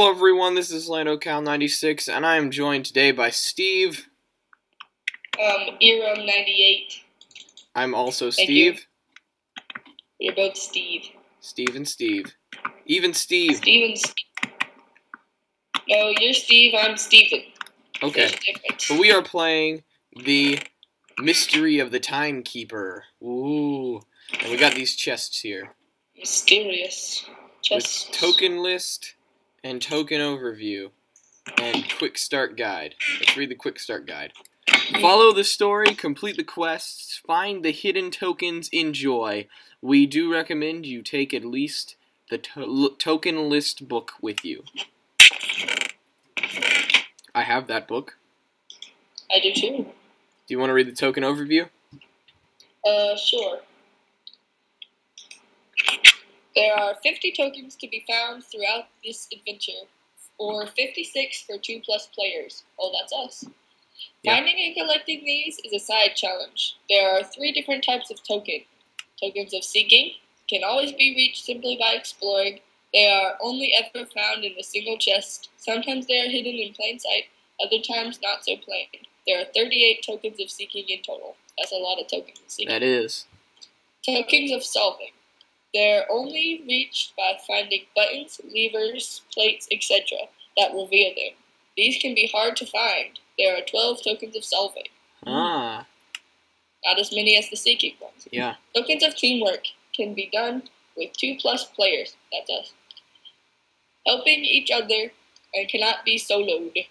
Hello everyone, this is LandoCal96 and I am joined today by Steve. Um, Eriam98. I'm also. Steve. You're both Steve. Steve and Steve. Even Steve. Steve and Steve. No, you're Steve, I'm Steven. Okay. But we are playing the Mystery of the Timekeeper. Ooh. And we got these chests here. Mysterious. With token list and token overview and quick start guide. Let's read the quick start guide. Follow the story, complete the quests, find the hidden tokens, enjoy. We do recommend you take at least the to- token list book with you. I have that book. I do too. Do you want to read the token overview? Uh, sure. There are 50 tokens to be found throughout this adventure, or 56 for 2 plus players. Oh, that's us. Finding and collecting these is a side challenge. There are three different types of token. Tokens of seeking can always be reached simply by exploring. They are only ever found in a single chest. Sometimes they are hidden in plain sight, other times not so plain. There are 38 tokens of seeking in total. That's a lot of tokens of seeking. That is. Tokens of solving. They're only reached by finding buttons, levers, plates, etc. that reveal them. These can be hard to find. There are 12 tokens of solving, Ah, not as many as the seeking ones. yeah. Tokens of teamwork can be done with 2 plus players, that's us, helping each other and cannot be soloed.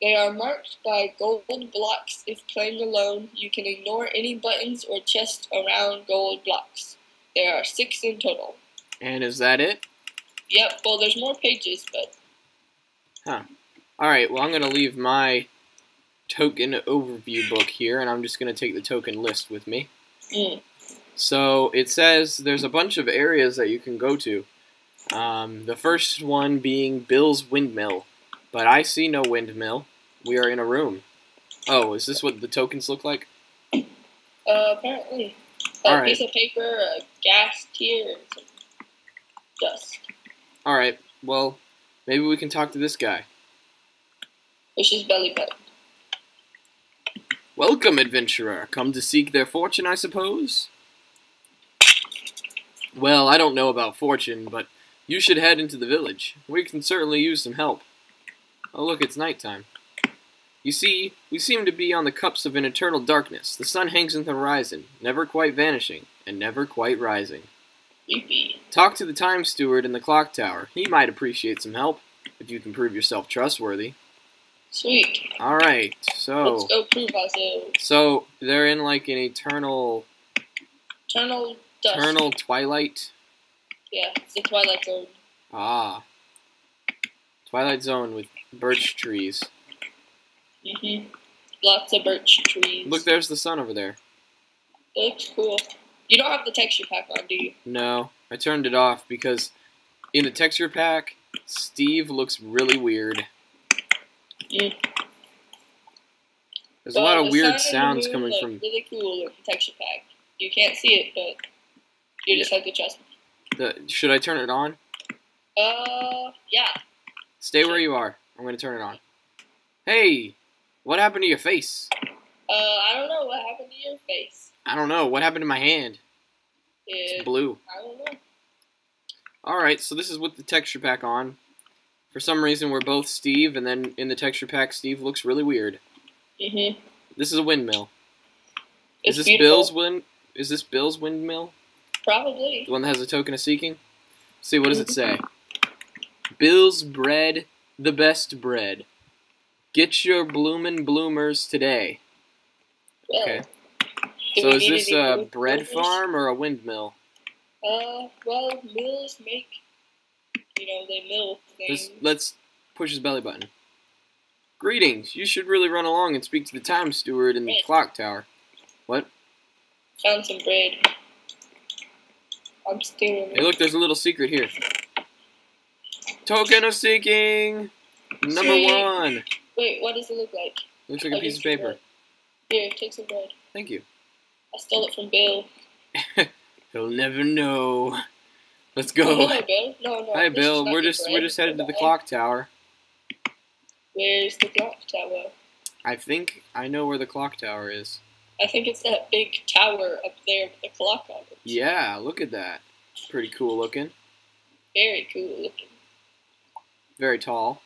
They are marked by gold blocks. If playing alone, you can ignore any buttons or chests around gold blocks. There are six in total. And is that it? Yep, well, there's more pages, but Huh. Alright, well, I'm going to leave my token overview book here, and I'm just going to take the token list with me. mm, So it says there's a bunch of areas that you can go to. Um, the first one being Bill's Windmill, but I see no windmill. We are in a room. Oh, is this what the tokens look like? uh, apparently, a Alright. piece of paper, a gas tier, and some dust. Alright, well, maybe we can talk to this guy. Which is belly button. Welcome, adventurer. Come to seek their fortune, I suppose? Well, I don't know about fortune, but you should head into the village. We can certainly use some help. Oh, look, it's nighttime. You see, we seem to be on the cups of an eternal darkness. The sun hangs in the horizon, never quite vanishing, and never quite rising. Talk to the time steward in the clock tower. He might appreciate some help, if you can prove yourself trustworthy. Sweet. Alright, so... Let's go prove ourselves. So, they're in like an eternal Eternal dust. Eternal Twilight. Yeah, it's the Twilight Zone. Ah. Twilight Zone with birch trees. Hmm Lots of birch trees. Look, there's the sun over there. It looks cool. You don't have the texture pack on, do you? No, I turned it off because in the texture pack, Steve looks really weird. Mm. There's a lot of weird the sounds coming from Really cool the texture pack. You can't see it, but you just have to trust me. the. Should I turn it on? Uh, yeah. Stay where you are. I'm gonna turn it on. Hey, what happened to your face? Uh, I don't know what happened to your face. I don't know. What happened to my hand? Yeah, It's blue. I don't know. Alright, so this is with the texture pack on. For some reason, we're both Steve, and then in the texture pack, Steve looks really weird. Mhm. This is a windmill. It's is this beautiful. Bill's wind? Is this Bill's windmill? Probably. The one that has a token of seeking? see, what does it say? Bill's bread, the best bread. Get your bloomin' bloomers today. Well, Okay. do So is this a bread bloomers? farm or a windmill? Uh, well, mills make, you know, they mill Let's, things. let's push his belly button. Greetings. You should really run along and speak to the time steward in the clock tower. What? Found some bread. I'm stealing Hey, look, there's a little secret here. Token of seeking. Number one. Wait, what does it look like? Looks like a piece of paper. bread. Here, take some bread. Thank you. I stole it from Bill. He'll never know. Let's Oh, go. hello, Bill. No, no. Hi, Bill. We're just we're just headed to the clock tower. Where's the clock tower? I think I know where the clock tower is. I think it's that big tower up there with the clock on it. Yeah, look at that. Pretty cool looking. Very cool looking. Very tall.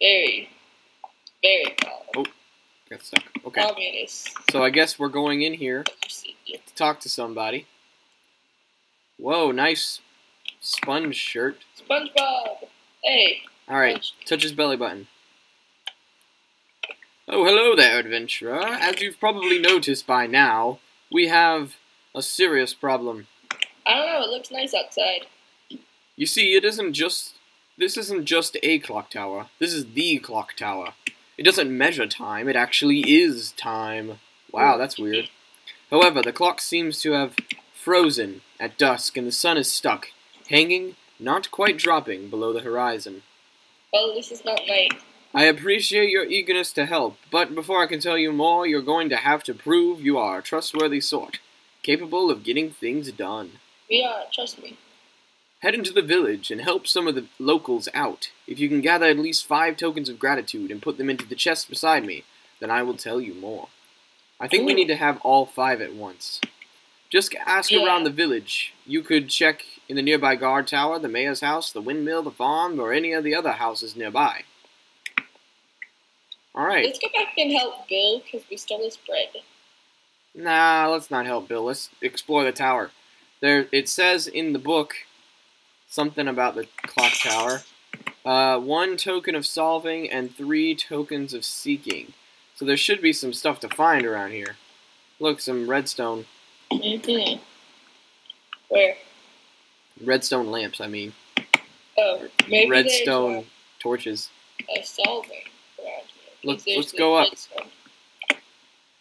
Very, very tall. Oh. Got stuck. Okay. Oh, Communist. So I guess we're going in here to talk to somebody. Whoa, nice sponge shirt. SpongeBob. Hey. All right, touch his belly button. Oh, hello there, adventurer. As you've probably noticed by now, we have a serious problem. I don't know. It looks nice outside. You see, it isn't just. This isn't just a clock tower. This is the clock tower. It doesn't measure time, it actually is time. Wow, that's weird. However, the clock seems to have frozen at dusk, and the sun is stuck, hanging, not quite dropping, below the horizon. Well, this is not night. I appreciate your eagerness to help, but before I can tell you more, you're going to have to prove you are a trustworthy sort, capable of getting things done. We are. Trust me. Head into the village and help some of the locals out. If you can gather at least five tokens of gratitude and put them into the chest beside me, then I will tell you more. I think we need to have all five at once. Just ask Yeah. around the village. You could check in the nearby guard tower, the mayor's house, the windmill, the farm, or any of the other houses nearby. Alright. Let's go back and help Bill because we stole his bread. Nah, let's not help Bill. Let's explore the tower. There, it says in the book something about the clock tower. Uh, one token of solving and three tokens of seeking. So there should be some stuff to find around here. Look, some redstone, Mm-hmm. Where? redstone lamps. I mean, Oh, maybe redstone torches. a solving around here. Look- let's go up.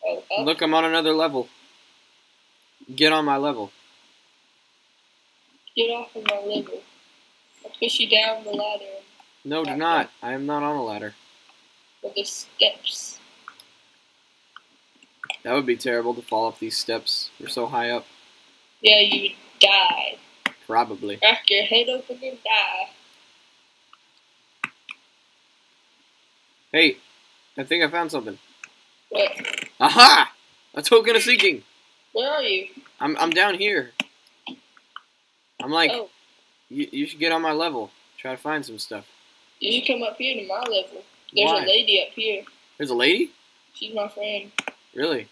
Oh, up. Look, I'm on another level. Get on my level. Get off of my level. I'll push you down the ladder No, do not. I am not on a ladder. with the steps. That would be terrible to fall up these steps. We're so high up. Yeah, you would die. Probably. Crack your head open and die. Hey, I think I found something. What? Aha! A token of seeking. Where are you? I'm I'm down here. I'm like, oh, you, you should get on my level. Try to find some stuff. you should come up here to my level. There's Why? a lady up here. There's a lady? She's my friend. Really?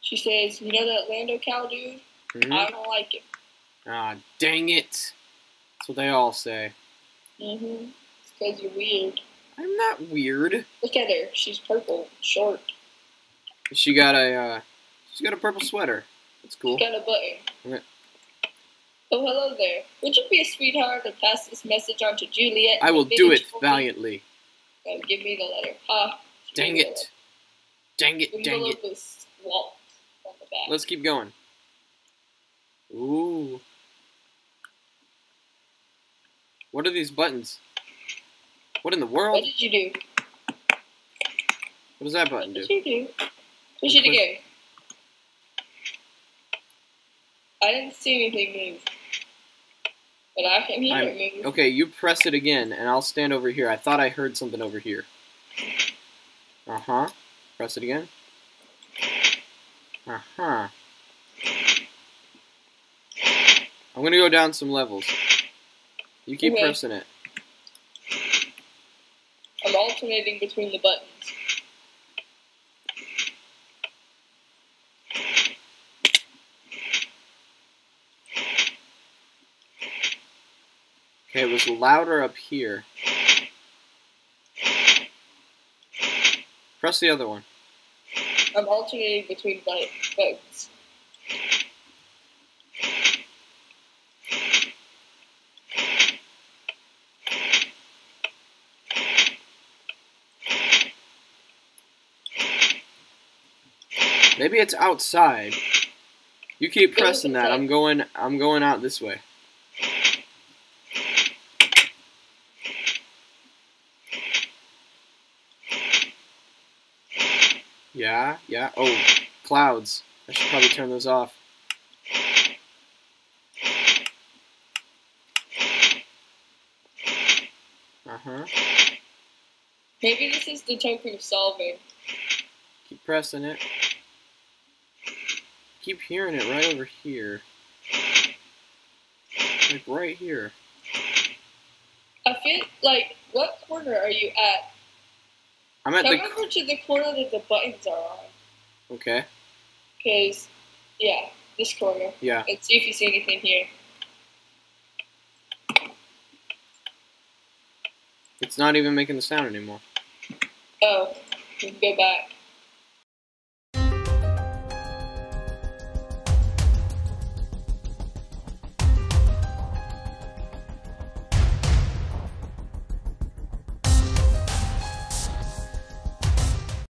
She says, you know that Landocal dude? hmm I don't like him. Ah, dang it. That's what they all say. Mm-hmm. It's because you're weird. I'm not weird. Look at her. She's purple, short. She got a uh, she's got a purple sweater. That's cool. She's got a button. Oh, hello there. Would you be a sweetheart and pass this message on to Juliet? I will do it valiantly. Oh, give me the letter. Ha. Dang it. Dang it, dang it. it. is on the back. Let's keep going. Ooh. What are these buttons? What in the world? What did you do? What does that What button do? did you do? Push it again. I didn't see anything move. But I can hear I'm- it move. Okay, you press it again, and I'll stand over here. I thought I heard something over here. Uh huh. Press it again. Uh huh. I'm gonna go down some levels. You keep Okay. pressing it. I'm alternating between the buttons. It was louder up here. Press the other one. I'm alternating between buttons. Maybe it's outside. You keep pressing that. I'm going. I'm going out this way. Yeah, yeah. Oh, clouds. I should probably turn those off. Uh-huh. Maybe this is the time for you solving. Keep pressing it. Keep hearing it right over here. Like right here. I feel like, what corner are you at? I'm at Come the. over to the corner that the buttons are on. Okay. Because, yeah, this corner. Yeah. Let's see if you see anything here. It's not even making the sound anymore. Oh, we can go back.